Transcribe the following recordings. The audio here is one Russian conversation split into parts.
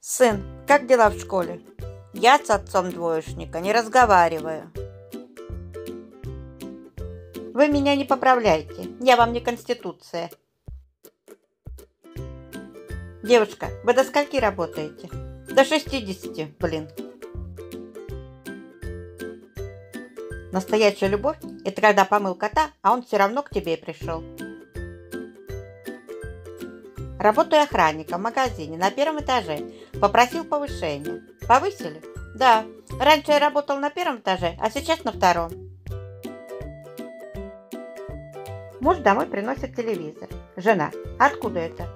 Сын, как дела в школе? Я с отцом двоечника не разговариваю. Вы меня не поправляйте, я вам не конституция. Девушка, вы до скольки работаете? До 60, блин. Настоящая любовь – это когда помыл кота, а он все равно к тебе пришел. Работаю охранником в магазине на первом этаже. Попросил повышения. Повысили? Да. Раньше я работал на первом этаже, а сейчас на втором. Муж домой приносит телевизор. Жена. Откуда это?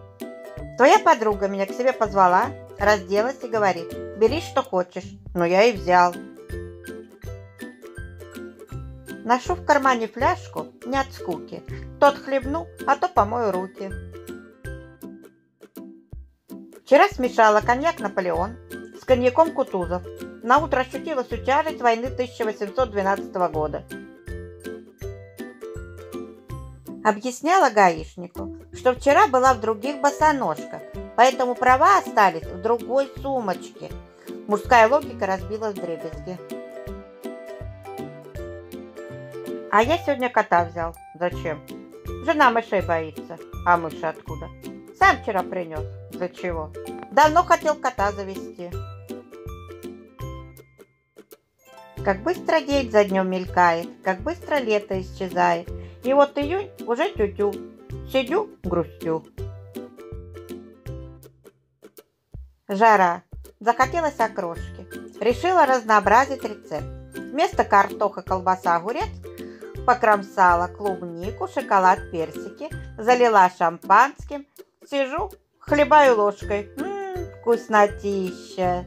Твоя подруга меня к себе позвала, разделась и говорит, бери что хочешь. Ну я и взял. Ношу в кармане фляжку не от скуки. Тот хлебну, а то помою руки. Вчера смешала коньяк «Наполеон» с коньяком «Кутузов». На утро ощутила всю тяжесть войны 1812 года. Объясняла гаишнику, что вчера была в других босоножках, поэтому права остались в другой сумочке. Мужская логика разбилась в дребезги. А я сегодня кота взял. Зачем? Жена мышей боится. А мыши откуда? Сам вчера принес. Для чего? Давно хотел кота завести. Как быстро день за днем мелькает, как быстро лето исчезает. И вот июнь уже тю-тю. Сидю, грустю. Жара. Захотелось окрошки. Решила разнообразить рецепт. Вместо картоха, колбаса, огурец покромсала клубнику, шоколад, персики, залила шампанским. Сижу, хлебаю ложкой. Ммм, вкуснотища.